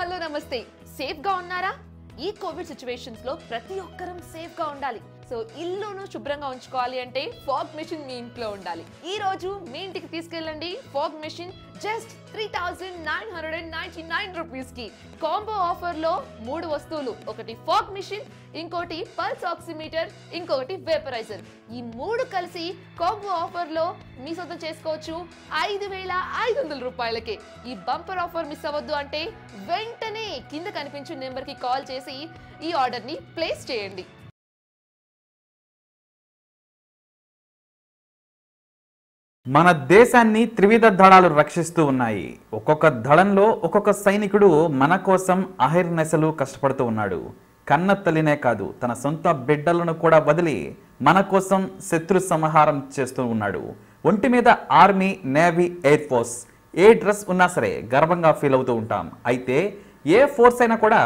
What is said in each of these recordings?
Hello నమస్తే. సేఫ్గా ఉన్నారా? ఈ కోవిడ్ సిచ్యువేషన్స్లో ప్రతి ఒక్కరం సేఫ్గా ఉండాలి. సో ఇల్లును శుభ్రంగా ఉంచుకోవాలి అంటే ఫాగ్ మెషిన్ మీ ఇంట్లో ఉండాలి. ఈ రోజు మీ ఇంటికి తీసుకెళ్ళండి. Fog machine just three thousand nine hundred and ninety nine రూపీస్కి కాంబో ఆఫర్లో మూడు వస్తువులు. ఒకటి ఫాగ్ మెషిన్ ఇంకోటి పల్స్ ఆక్సిమీటర్ ఇంకొకటి వేపరైజర్. ఈ మూడు కలిసి కాంబో ఆఫర్లో మీ సొంతం చేసుకోవచ్చు ఐదు వేల ఐదు వందల రూపాయలకే. ఈ బంపర్ ఆఫర్ మిస్ అవ్వద్దు అంటే వెంటనే కింద కనిపించే నెంబర్కి కాల్ చేసి ఈ ఆర్డర్ని ప్లేస్ చేయండి. మన దేశాన్ని త్రివిధ దళాలు రక్షిస్తూ ఉన్నాయి. ఒక్కొక్క దళంలో ఒక్కొక్క సైనికుడు మన కోసం అహిర్నెసలు కష్టపడుతూ ఉన్నాడు. కన్న తల్లినే కాదు తన సొంత బిడ్డలను కూడా వదిలి మన కోసం శత్రు సంహారం చేస్తూ ఉన్నాడు. ఒంటి మీద ఆర్మీ నేవీ ఎయిర్ ఫోర్స్ ఏ డ్రెస్ ఉన్నా సరే గర్వంగా ఫీల్ అవుతూ ఉంటాం. అయితే ఏ ఫోర్స్ అయినా కూడా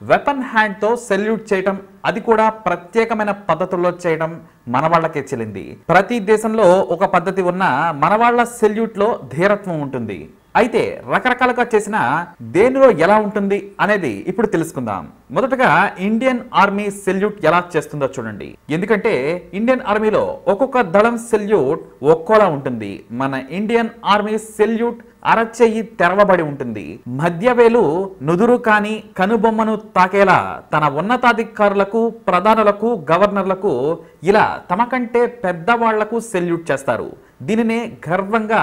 వెపన్ హ్యాండ్తో సెల్యూట్ చేయటం అది కూడా ప్రత్యేకమైన పద్ధతుల్లో చేయడం మన వాళ్ళకే చెల్లింది. ప్రతి దేశంలో ఒక పద్ధతి ఉన్న మన వాళ్ళ సెల్యూట్లో ధీరత్వం ఉంటుంది. అయితే రకరకాలుగా చేసిన దేనిలో ఎలా ఉంటుంది అనేది ఇప్పుడు తెలుసుకుందాం. మొదటగా ఇండియన్ ఆర్మీ సెల్యూట్ ఎలా చేస్తుందో చూడండి. ఎందుకంటే ఇండియన్ ఆర్మీలో ఒక్కొక్క దళం సెల్యూట్ ఒక్కోలా ఉంటుంది. మన ఇండియన్ ఆర్మీ సెల్యూట్ అరచెయ్యి తెరవబడి ఉంటుంది. మధ్యవేలు నుదురు కాని కనుబొమ్మను తాకేలా తన ఉన్నతాధికారులకు ప్రధానులకు గవర్నర్లకు ఇలా తమ కంటే పెద్దవాళ్ళకు సెల్యూట్ చేస్తారు. దీనినే గర్వంగా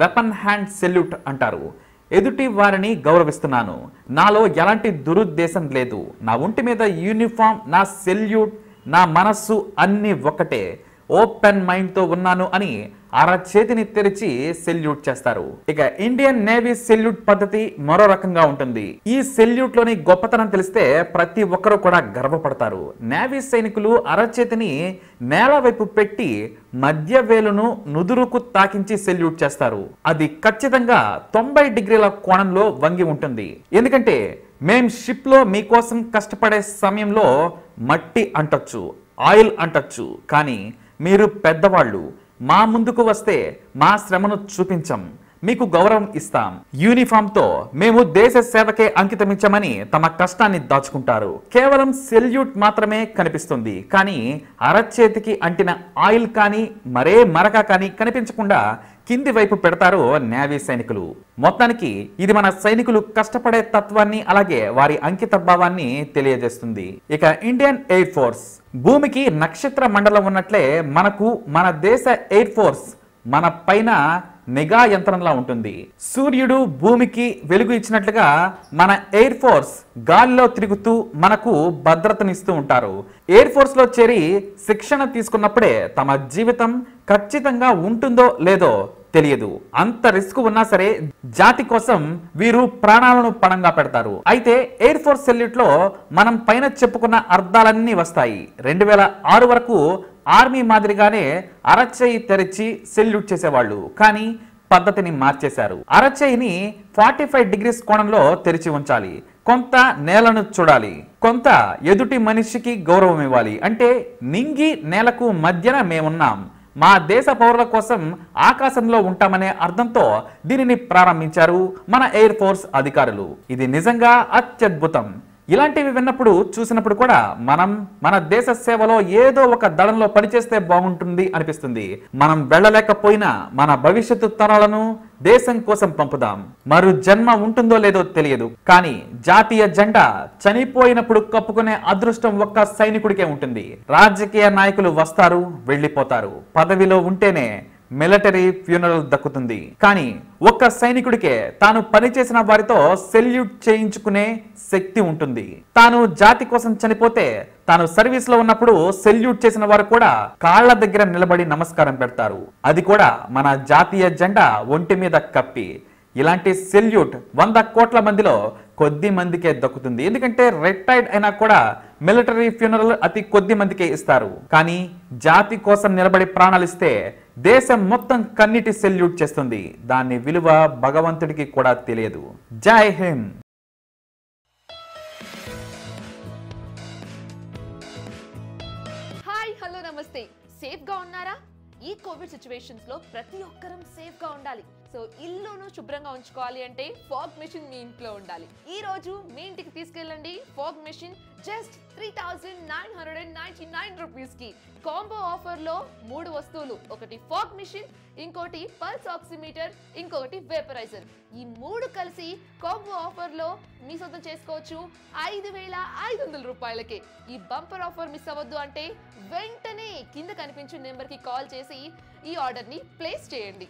వెపన్ హ్యాండ్ సెల్యూట్ అంటారు. ఎదుటి వారిని గౌరవిస్తున్నాను. నాలో ఎలాంటి దురుద్దేశం లేదు. నా ఒంటి మీద యూనిఫామ్ నా సెల్యూట్ నా మనస్సు అన్ని ఒకటే ఓపెన్ మైండ్తో ఉన్నాను అని అరచేతిని తెరిచి సెల్యూట్ చేస్తారు. ఇక ఇండియన్ నేవీ సెల్యూట్ పద్ధతి మరో రకంగా ఉంటుంది. ఈ సెల్యూట్లోని గొప్పతనం తెలిస్తే ప్రతి ఒక్కరూ కూడా గర్వపడతారు. నేవీ సైనికులు అరచేతిని నేల వైపు పెట్టి మధ్య వేలును నుదురుకు తాకించి సెల్యూట్ చేస్తారు. అది ఖచ్చితంగా తొంభై డిగ్రీల కోణంలో వంగి ఉంటుంది. ఎందుకంటే మేం షిప్లో మీకోసం కష్టపడే సమయంలో మట్టి అంటొచ్చు ఆయిల్ అంటొచ్చు. కానీ మీరు పెద్దవాళ్ళు మా ముందుకు వస్తే మా శ్రమను చూపించం. మీకు గౌరవం ఇస్తాం. యూనిఫామ్తో మేము దేశ సేవకే అంకితమించమని తమ కష్టాన్ని దాచుకుంటారు. కేవలం సెల్యూట్ మాత్రమే కనిపిస్తుంది. కానీ అరచేతికి అంటిన ఆయిల్ కానీ మరే మరక కానీ కనిపించకుండా కింది వైపు పెడతారు నేవీ సైనికులు. మొత్తానికి ఇది మన సైనికులు కష్టపడే తత్వాన్ని అలాగే వారి అంకిత భావాన్ని తెలియజేస్తుంది. ఇక ఇండియన్ ఎయిర్ ఫోర్స్. భూమికి నక్షత్ర మండలం ఉన్నట్లే మనకు మన దేశ ఎయిర్ ఫోర్స్ మన పైన నిఘా యంత్రంలా ఉంటుంది. సూర్యుడు భూమికి వెలుగు ఇచ్చినట్లుగా మన ఎయిర్ ఫోర్స్ గాలిలో తిరుగుతూ మనకు భద్రతనిస్తూ ఉంటారు. ఎయిర్ ఫోర్స్లో చేరి శిక్షణ తీసుకున్నప్పుడే తమ జీవితం ఖచ్చితంగా ఉంటుందో లేదో తెలియదు. అంత రిస్క్ ఉన్నా సరే జాతి కోసం వీరు ప్రాణాలను పణంగా పెడతారు. అయితే ఎయిర్ ఫోర్స్ సెల్యూట్లో మనం పైన చెప్పుకున్న అర్థాలన్నీ వస్తాయి. రెండు వేల ఆరు వరకు ఆర్మీ మాదిరిగానే అరచేయి తెరిచి సెల్యూట్ చేసేవాళ్ళు. కానీ పద్ధతిని మార్చేశారు. అరచేయిని ఫార్టీ ఫైవ్ డిగ్రీస్ కోణంలో తెరిచి ఉంచాలి. కొంత నేలను చూడాలి. కొంత ఎదుటి మనిషికి గౌరవం ఇవ్వాలి. అంటే నింగి నేలకు మధ్యన మేమున్నాం. మా దేశ పౌరుల కోసం ఆకాశంలో ఉంటామనే అర్థంతో దీనిని ప్రారంభించారు మన ఎయిర్ ఫోర్స్ అధికారులు. ఇది నిజంగా అత్యద్భుతం. ఇలాంటివి విన్నప్పుడు చూసినప్పుడు కూడా మనం మన దేశ సేవలో ఏదో ఒక దళంలో పనిచేస్తే బాగుంటుంది అనిపిస్తుంది. మనం వెళ్ళలేకపోయినా మన భవిష్యత్తు తరాలను దేశం కోసం పంపుదాం. మరు జన్మ ఉంటుందో లేదో తెలియదు. కానీ జాతీయ జెండా చనిపోయినప్పుడు కప్పుకునే అదృష్టం ఒక్క సైనికుడికే ఉంటుంది. రాజకీయ నాయకులు వస్తారు వెళ్ళిపోతారు. పదవిలో ఉంటేనే మిలిటరీ ఫ్యూనరల్ దక్కుతుంది. కానీ ఒక్క సైనికుడికే తాను పనిచేసిన వారితో సెల్యూట్ చేయించుకునే శక్తి ఉంటుంది. తాను జాతి కోసం చనిపోతే తాను సర్వీస్లో ఉన్నప్పుడు సెల్యూట్ చేసిన వారు కూడా కాళ్ళ దగ్గర నిలబడి నమస్కారం పెడతారు. అది కూడా మన జాతీయ జెండా ఒంటి మీద కప్పి. ఇలాంటి సెల్యూట్ వంద కోట్ల మందిలో కొద్ది మందికే దక్కుతుంది. ఎందుకంటే రిటైర్డ్ అయినా కూడా మిలిటరీ ఫ్యూనరల్ అతి కొద్ది మందికే ఇస్తారు. కానీ జాతి కోసం నిలబడి ప్రాణాలిస్తే దేశం మొత్తం కన్నిటి సెల్యూట్ చేస్తుంది. దాని విలువ భగవంతుడికి కూడా తెలియదు. జై హింద్! హాయ్ హలో నమస్తే. సేఫ్గా ఉన్నారా? ఈ కోవిడ్ సిచ్యువేషన్స్లో ప్రతి ఒక్కరం సేఫ్గా ఉండాలి. సో ఇల్లును శుభ్రంగా ఉంచుకోవాలి అంటే ఫాగ్ మెషిన్ మీ ఇంట్లో ఉండాలి. ఈ రోజు మీ ఇంటికి తీసుకెళ్ళండి fog machine just three thousand nine hundred and ninety nine రూపీస్కి కాంబో ఆఫర్లో మూడు వస్తువులు ఒకటి ఫాగ్ మిషన్ ఇంకోటి పల్స్ ఆక్సిమీటర్ ఇంకొకటి వేపరైజర్. ఈ మూడు కలిసి కాంబో ఆఫర్లో మీ సొంతం చేసుకోవచ్చు ఐదు వేల ఐదు వందల రూపాయలకే. ఈ బంపర్ ఆఫర్ మిస్ అవ్వద్దు అంటే వెంటనే కింద కనిపించే నెంబర్కి కాల్ చేసి ఈ ఆర్డర్ని ప్లేస్ చేయండి.